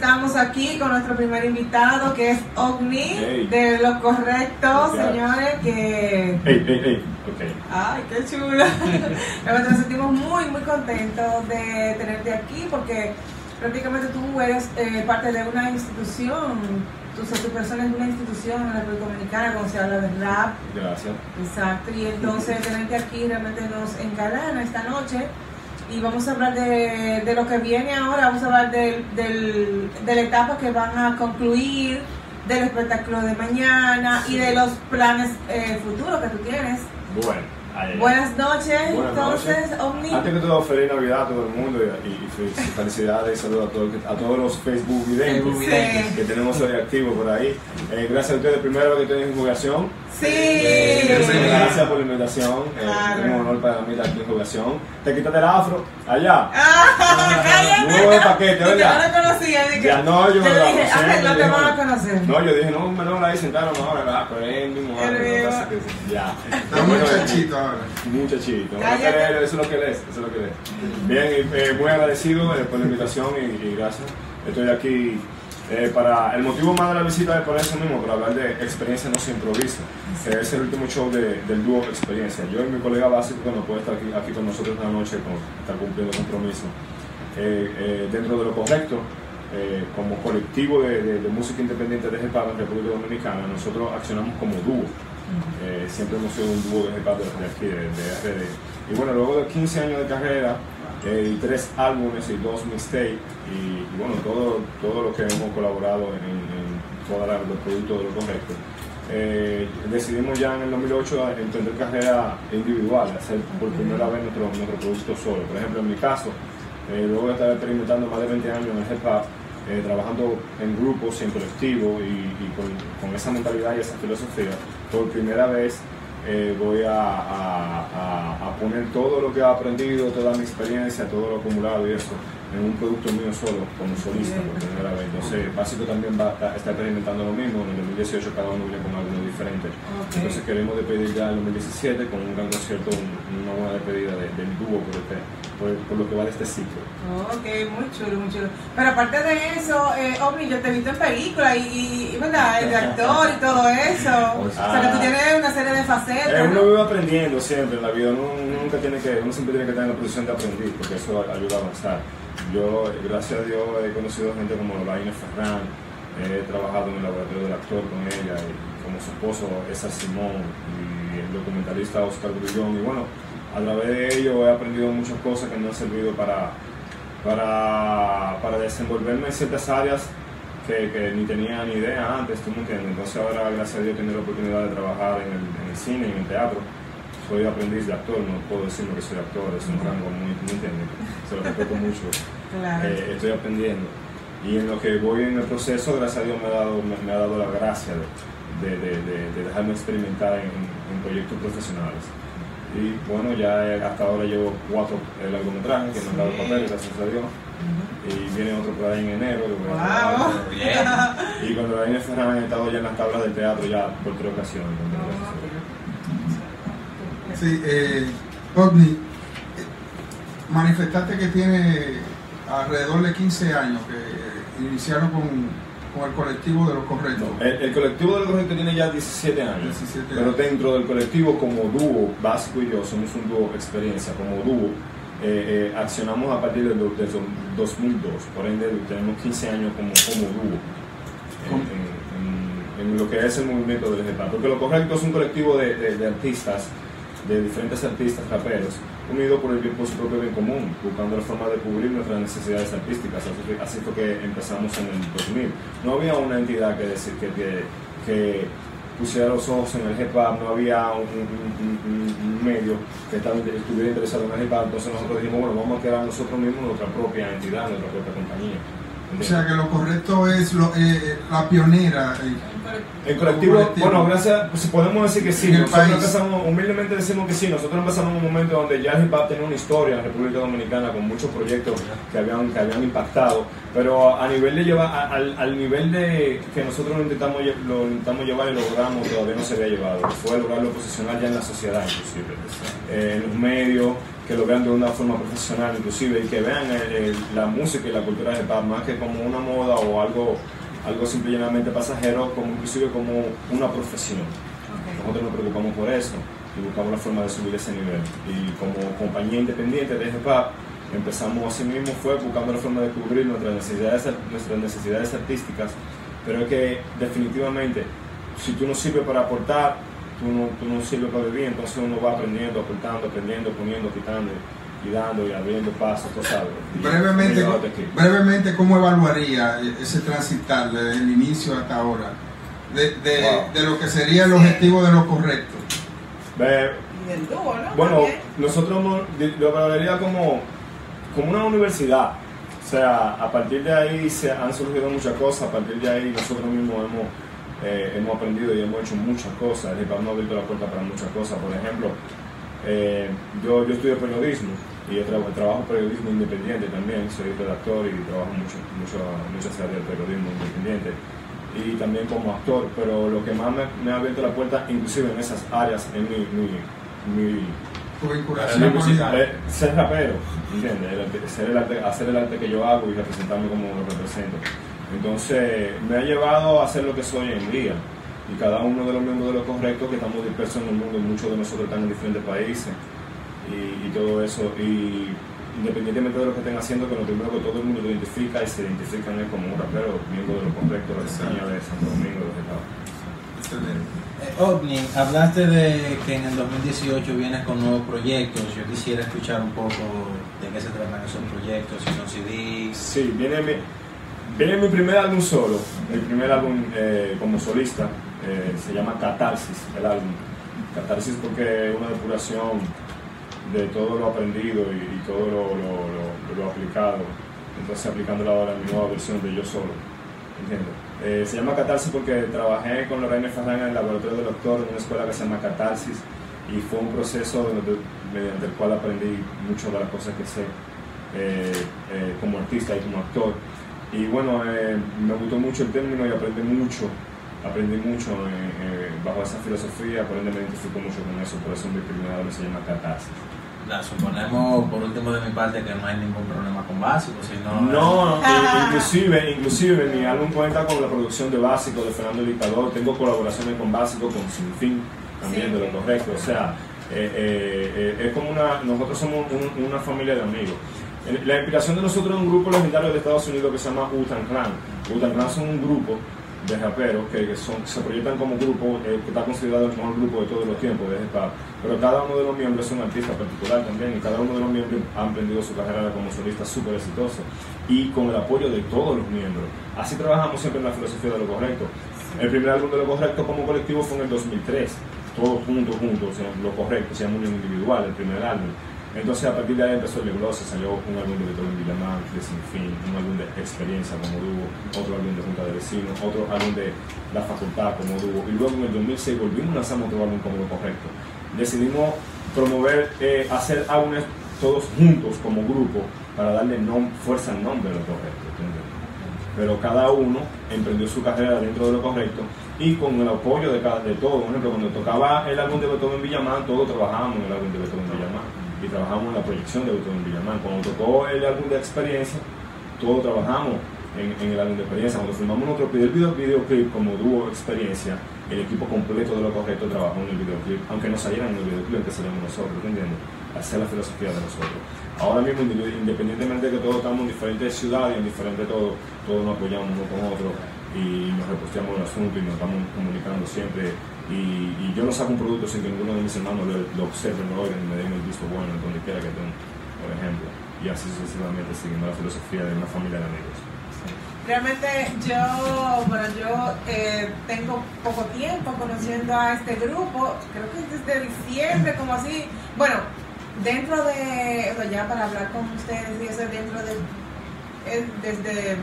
Estamos aquí con nuestro primer invitado que es OVNI de Lo Correcto, señores, que... Hey, hey. Okay. Ay, qué chulo. Nos sentimos muy, muy contentos de tenerte aquí porque prácticamente tú eres eh, parte de una institución, tú, tu persona es una institución en la República Dominicana cuando se habla de rap. Gracias. Exacto, y entonces tenerte aquí realmente nos engalana esta noche y vamos a hablar de, de, lo que viene ahora, vamos a hablar del, del, de la etapa que van a concluir, del espectáculo de mañana y de los planes eh, futuros que tú tienes. Bueno. Buenas noches, entonces, Omni. Antes que todo, feliz Navidad a todo el mundo y, felicidades y saludos a, a, todos los Facebook videntes que tenemos hoy activos por ahí. Eh, gracias a ustedes, primero que tienen jugación. Sí. Eh, gracias por la invitación. Eh, es un honor para mí estar aquí en jugación. Te quitaste el afro allá. Ah, de paquete, ¿verdad? Yo no conocía. Ya no, yo, yo dije, ah, no te van a conocer. No, yo dije, no, no, ahí sentaron ahora, ¿verdad? Pues Ya. Está muchachito ahora. Muchachito. Eso es lo que lees, eso es lo que lees. Bien, eh, muy agradecido por la invitación y gracias. Estoy aquí eh, para el motivo más de la visita es por eso mismo, para hablar de experiencia no se improvisa, que es el último show del dúo Experiencia. Yo y mi colega básico que no puede estar aquí, aquí con nosotros esta noche, con, estar cumpliendo compromiso. Eh, eh, dentro de lo correcto, como colectivo de, música independiente de hip en República Dominicana, nosotros accionamos como dúo. Siempre hemos sido un dúo de hip de, aquí, de, RD. Y bueno, luego de 15 años de carrera, y tres álbumes y dos mixtapes y, bueno, todo, todo lo que hemos colaborado en, en todos los productos de lo correcto. Eh, decidimos ya en el 2008 emprender carrera individual, hacer por primera vez nuestro, nuestro producto solo. Por ejemplo, en mi caso, eh, luego de estar experimentando más de 20 años en el hip eh, trabajando en grupos, en colectivo y, con, esa mentalidad y esa filosofía, por primera vez eh, voy a, poner todo lo que he aprendido, toda mi experiencia, todo lo acumulado y eso en un producto mío solo, como solista por primera vez. Entonces, Básico también va a estar experimentando lo mismo. En el 2018 cada uno viene con algo diferente. Entonces, queremos despedir ya en el 2017 con un gran concierto, una buena despedida del dúo por, este, por, lo que vale este ciclo. Ok, muy chulo, muy chulo. Pero aparte de eso, eh, yo te he visto en películas y, y, ¿verdad? El actor y todo eso. o sea, que tú tienes una serie de facetas. Eh, uno vive aprendiendo siempre en la vida. Uno, nunca tiene que, uno siempre tiene que estar en la posición de aprender porque eso ayuda a avanzar. Yo, gracias a Dios, he conocido gente como Laine Ferran, he trabajado en el laboratorio del actor con ella, como su esposo, Esa Simón, y el documentalista Oscar Grullón. Y bueno, a través de ello he aprendido muchas cosas que me han servido para, para, para desenvolverme en ciertas áreas que, que, ni tenía ni idea antes, tú me entiendes. Entonces ahora, gracias a Dios, he tenido la oportunidad de trabajar en el, en el cine y en el teatro soy aprendiz de actor, no puedo decirme que soy actor, es un rango muy, muy técnico, se lo respeto mucho, eh, estoy aprendiendo. Y en lo que voy en el proceso, gracias a Dios me ha dado, me, ha dado la gracia de, de, de, dejarme experimentar en, proyectos profesionales. Y bueno, ya hasta ahora llevo cuatro largometrajes que me han dado papel, gracias a Dios. Y viene otro por ahí en enero. Wow. Y cuando la Fernández han estado ya en las tablas del teatro ya por tres ocasiones. Sí, eh, eh, manifestaste que tiene alrededor de 15 años que iniciaron con, con el colectivo de los correctos. el, colectivo de los correctos tiene ya 17 años, pero dentro del colectivo como dúo, Básico y yo somos un dúo experiencia, como dúo eh, eh, accionamos a partir del, 2002, por ende tenemos 15 años como, como dúo. En, lo que es el movimiento del hip porque lo correcto es un colectivo de, de artistas de diferentes artistas raperos, unidos por, el, por su propio bien común, buscando la forma de cubrir nuestras necesidades artísticas. Así, fue que empezamos en el 2000. No había una entidad que, decir, que, que, pusiera los ojos en el hip no había un, medio que estuviera interesado en el hip entonces nosotros dijimos, bueno, vamos a crear nosotros mismos nuestra propia entidad, nuestra propia compañía. O sea que lo correcto es lo, eh, la pionera. El colectivo, bueno, gracias, pues podemos decir que sí. Nosotros empezamos, humildemente decimos que sí. Nosotros empezamos en un momento donde ya el hip hop tenía una historia en República Dominicana con muchos proyectos que habían, que habían impactado. Pero a nivel de llevar, al, al nivel de que nosotros lo intentamos, lo intentamos llevar y logramos, todavía no se había llevado. Fue lograrlo posicionar ya en la sociedad, inclusive. Eh, en los medios, que lo vean de una forma profesional inclusive y que vean la música y la cultura de hip más que como una moda o algo, algo simplemente pasajero, como inclusive como una profesión. Nosotros nos preocupamos por eso y buscamos la forma de subir ese nivel. Y como compañía independiente de hip empezamos así mismo fue buscando la forma de cubrir nuestras necesidades, nuestras necesidades artísticas, pero es que definitivamente si tú no sirves para aportar, tú no, tú no sirves para vivir, entonces uno va aprendiendo, aportando, aprendiendo, poniendo, quitando y dando y abriendo pasos, tú sabes. brevemente, brevemente, ¿cómo evaluaría ese transitar desde el inicio hasta ahora? De, de, lo que sería el objetivo de lo correcto. Bueno, nosotros lo evaluaría como, como una universidad. O sea, a partir de ahí se han surgido muchas cosas, a partir de ahí nosotros mismos hemos eh, hemos aprendido y hemos hecho muchas cosas. El hip hop nos ha abierto la puerta para muchas cosas. Por ejemplo, eh, yo, yo estudio periodismo y yo trabajo periodismo independiente también. Soy redactor y trabajo mucho, mucho, muchas áreas del periodismo independiente. Y también como actor, pero lo que más me, ha abierto la puerta, inclusive en esas áreas, es mi, mi, mi eh, ser rapero, ¿entiendes? Ser el arte, hacer el arte que yo hago y representarme como lo represento. Entonces me ha llevado a ser lo que soy hoy en día. Y cada uno de los miembros de lo correcto, que estamos dispersos en el mundo, muchos de nosotros están en diferentes países y, todo eso. Y independientemente de lo que estén haciendo, que lo primero que todo el mundo lo identifica y se identifican es como un rapero, miembro de lo correcto, la de Santo Domingo, de eh, OVNI, hablaste de que en el 2018 vienes con nuevos proyectos. Yo quisiera escuchar un poco de qué se tratan esos proyectos, si son CDs. Sí, viene mi, Viene mi primer álbum solo, mi primer álbum eh, como solista, eh, se llama Catarsis, el álbum. Catarsis porque es una depuración de todo lo aprendido y, todo lo, aplicado, entonces aplicándolo ahora en mi nueva versión de Yo Solo. Eh, se llama Catarsis porque trabajé con Lorraine Ferran en el laboratorio del doctor en una escuela que se llama Catarsis y fue un proceso mediante el cual aprendí mucho de las cosas que sé como artista y como actor. Y bueno, eh, me gustó mucho el término y aprendí mucho, aprendí mucho eh, eh, bajo esa filosofía, por ende me identifico mucho con eso, por eso mi primer álbum se llama Catarsis. La suponemos por último de mi parte que no hay ningún problema con básicos, sino... No, inclusive, inclusive mi álbum cuenta con la producción de Básico de Fernando Dictador, tengo colaboraciones con Básico, con Sinfín, también de lo correcto, o sea, es como una, nosotros somos una familia de amigos. La inspiración de nosotros es un grupo legendario de Estados Unidos que se llama Utan Clan. Utan Clan son un grupo de raperos que, son, se proyectan como grupo eh, que está considerado el mejor grupo de todos los tiempos de hip Pero cada uno de los miembros es un artista particular también y cada uno de los miembros ha emprendido su carrera como solista súper exitoso y con el apoyo de todos los miembros. Así trabajamos siempre en la filosofía de lo correcto. El primer álbum de lo correcto como colectivo fue en el 2003, todos juntos, juntos, lo correcto, se llama Unión Individual, el primer álbum. Entonces a partir de ahí empezó el Gloss, salió un álbum de Beethoven Villamán, de Sin Fin, un álbum de Experiencia como dúo, otro álbum de Junta de Vecinos, otro álbum de La Facultad como dúo, y luego en el 2006 volvimos a lanzar otro álbum como lo correcto. Decidimos promover, eh, hacer álbumes todos juntos como grupo para darle fuerza al nombre de lo correcto. Pero cada uno emprendió su carrera dentro de lo correcto y con el apoyo de, cada, de todos. Por ejemplo, cuando tocaba el álbum de Beethoven Villamán, todos trabajábamos en el álbum de Beethoven trabajamos en la proyección de Beethoven Villamán. Cuando tocó el álbum de experiencia, todos trabajamos en, el álbum de experiencia. Cuando filmamos nuestro video, videoclip como dúo experiencia, el equipo completo de lo correcto trabajó en el videoclip, aunque no salieran en el videoclip que salimos nosotros, ¿entiendes? Hacer la filosofía de nosotros. Ahora mismo, independientemente de que todos estamos en diferentes ciudades, en diferentes todo, todos nos apoyamos uno con otro y nos reposteamos el asunto y nos estamos comunicando siempre y, yo no saco un producto sin que ninguno de mis hermanos lo, lo observen, lo oigan y me den el visto bueno en donde quiera que estén, por ejemplo. Y así sucesivamente, siguiendo la filosofía de una familia de amigos. Realmente yo, bueno, yo eh, tengo poco tiempo conociendo a este grupo, creo que es desde diciembre, como así, bueno, dentro de, o sea, ya para hablar con ustedes y eso dentro de, desde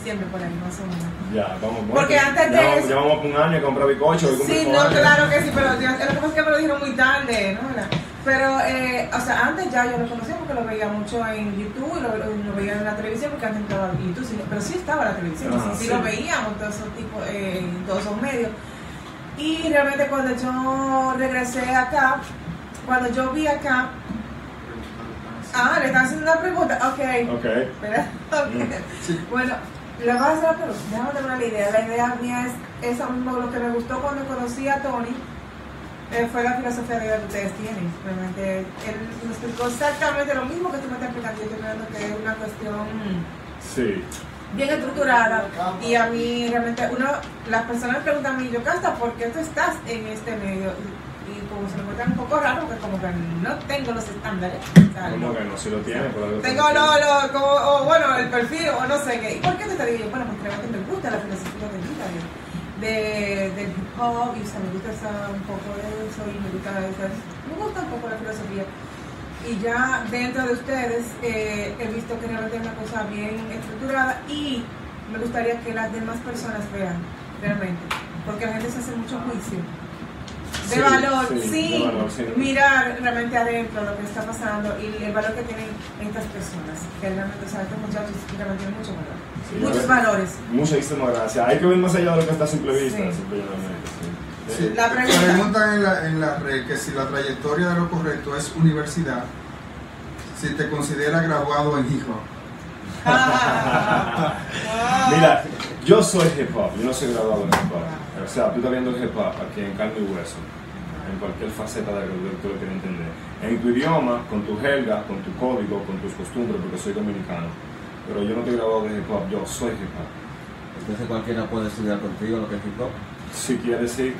diciembre por ahí, más o menos. Ya, vamos, Porque antes de eso... Llevamos un año a comprar bizcocho. Sí, no, claro que sí, pero lo que pasa es que me lo dijeron muy tarde, ¿no? Pero, eh, o sea, antes ya yo lo conocía porque lo veía mucho en YouTube, lo, lo, veía en la televisión porque antes estaba en YouTube, pero sí estaba la televisión, ah, sí, lo veíamos, todos esos tipos, eh, todos esos medios. Y realmente cuando yo regresé acá, cuando yo vi acá, Ah, le están haciendo una pregunta. Ok. Ok. okay. Bueno, le voy a hacer la pregunta. Déjame tener la idea. La idea mía es eso mismo, lo que me gustó cuando conocí a Tony. Eh, fue la filosofía de vida que ustedes tienen. Realmente, él nos explicó exactamente lo mismo que tú me estás explicando. Yo estoy viendo que es una cuestión sí. bien estructurada. Y a mí, realmente, uno, las personas me preguntan a mí, yo, Casta, ¿por qué tú estás en este medio? Y como se me encuentran un poco raro, porque como que no tengo los estándares. ¿Cómo que no? Si lo tiene, por algo Tengo, no, no, como, o bueno, el perfil, o no sé qué. ¿Y por qué te digo? Bueno, porque realmente me gusta la filosofía de vida de, del hip hop y o me gusta un poco de eso y me gusta, me gusta un poco la filosofía. Y ya dentro de ustedes eh, he visto que realmente es una cosa bien estructurada y me gustaría que las demás personas vean realmente, porque la gente se hace mucho juicio de valor, sí, mirar realmente adentro lo que está pasando y el valor que tienen estas personas, que realmente, o sea, estos muchachos realmente tienen mucho valor. Muchos valores. Muchísimas gracias. Hay que ver más allá de lo que está a simple vista. Sí. La pregunta. preguntan en la, en la red que si la trayectoria de lo correcto es universidad, si te considera graduado en hip hop. Mira, yo soy hip hop, yo no soy graduado en hip hop. O sea, tú estás viendo el hip hop aquí en carne y hueso, en cualquier faceta de lo que tú lo quieres entender. En tu idioma, con tu jerga, con tu código, con tus costumbres, porque soy dominicano pero yo no estoy grabado de hip hop, yo soy hip hop. Entonces cualquiera puede estudiar contigo lo que es hip hop. Si quiere, sí.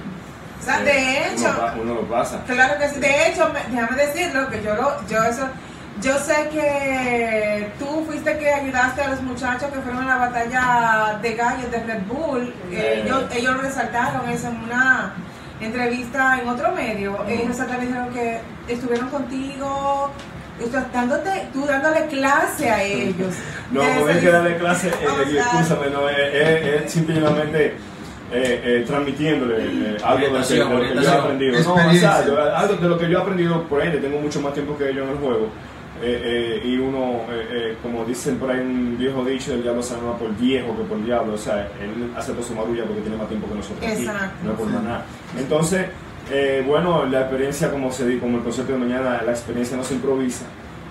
O sea, de eh, hecho, uno, lo pasa. Claro que sí. De hecho, déjame decirlo, que yo lo, yo eso, yo sé que tú fuiste que ayudaste a los muchachos que fueron a la batalla de gallos de Red Bull. Eh, ellos, ellos resaltaron eso en una entrevista en otro medio. Ellos resaltaron dijeron que estuvieron contigo, dándote, tú dándole clase a ellos. no, no es que darle clase, eh, eh escúchame, no, es, simplemente eh, eh, transmitiéndole algo de, lo que yo he aprendido. No, o sea, algo de lo que yo he aprendido, por ende, tengo mucho más tiempo que ellos en el juego. Y uno, como dicen por ahí un viejo dicho, el diablo se llama por viejo que por diablo, o sea, él hace todo su marulla porque tiene más tiempo que nosotros aquí, no por nada. Entonces, eh, bueno, la experiencia, como se como el concepto de mañana, la experiencia no se improvisa.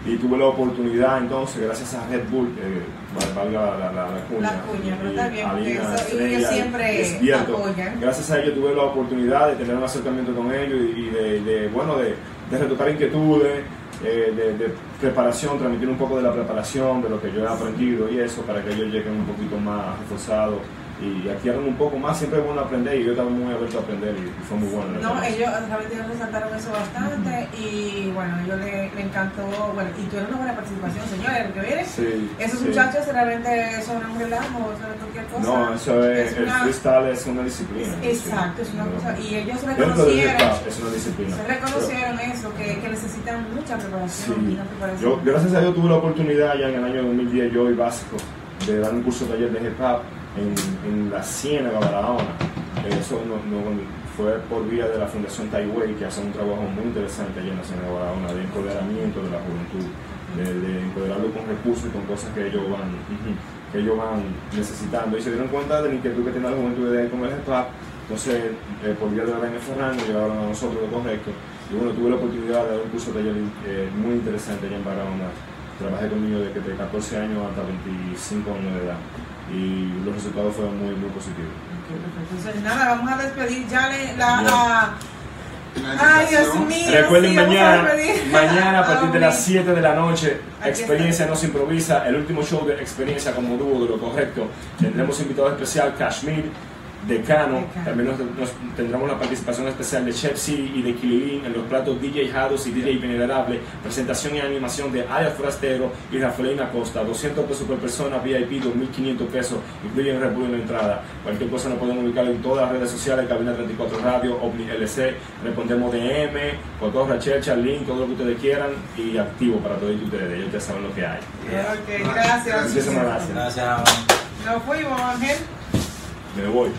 Y tuve la oportunidad entonces, gracias a Red Bull, que valga la, la, la, cuña. La cuña, no está bien, porque ellos siempre apoyan. Gracias a ellos tuve la oportunidad de tener un acercamiento con ellos y, de, bueno, de, de retocar inquietudes, eh, de, de, preparación, transmitir un poco de la preparación, de lo que yo he aprendido y eso, para que ellos lleguen un poquito más reforzados y adquieran un poco más, siempre es bueno aprender y yo estaba muy abierto a aprender y, fue muy bueno. No, ellos realmente resaltaron eso bastante y bueno, yo le, le, encantó, bueno, y tuvieron una buena participación, señores, porque miren, sí, esos muchachos realmente son un relajo, son cualquier cosa. No, eso es, el freestyle es una disciplina. Exacto, es una cosa, y ellos reconocieron, es una disciplina. Se reconocieron eso, que, que, necesitan mucha preparación, y preparación. Yo, gracias a Dios tuve la oportunidad ya en el año 2010, yo y básico, de dar un curso de taller de hip hop en, en la Ciénaga, Barahona. Eso no, fue por vía de la Fundación Taiwei, que hace un trabajo muy interesante allá en la Ciénaga, Barahona, de empoderamiento de la juventud, de, de empoderarlo con recursos y con cosas que ellos van, que ellos van necesitando. Y se dieron cuenta de la inquietud que tiene la juventud de ahí con el hip Entonces, eh, por vía de la Reina Fernández, llegaron a nosotros lo correcto. Y bueno, tuve la oportunidad de dar un curso de taller eh, muy interesante allá en Barahona. Trabajé con niños de, de 14 años hasta 25 años de edad y los resultados fueron muy, muy positivos. Entonces, nada, vamos a despedir ya la... Ay, Dios mío. Recuerden mañana, mañana a partir de las 7 de la noche, Experiencia no se improvisa, el último show de Experiencia como dúo de lo correcto. Tendremos invitado especial Kashmir, Decano, también nos, tendremos la participación especial de Chef City y de Kililin en los platos DJ Hados y DJ Venerable, presentación y animación de Aya Forastero y Rafaelina Costa, 200 pesos por persona, VIP 2.500 pesos, incluyen Red en la entrada. Cualquier cosa nos pueden ubicar en todas las redes sociales, Cabina 34 Radio, OVNI LC, respondemos DM, Cotorra, Checha, Link, todo lo que ustedes quieran y activo para todos ustedes, ellos ya saben lo que hay. Ok, gracias. Muchísimas gracias. Gracias. Nos fuimos, Ángel. Me voy.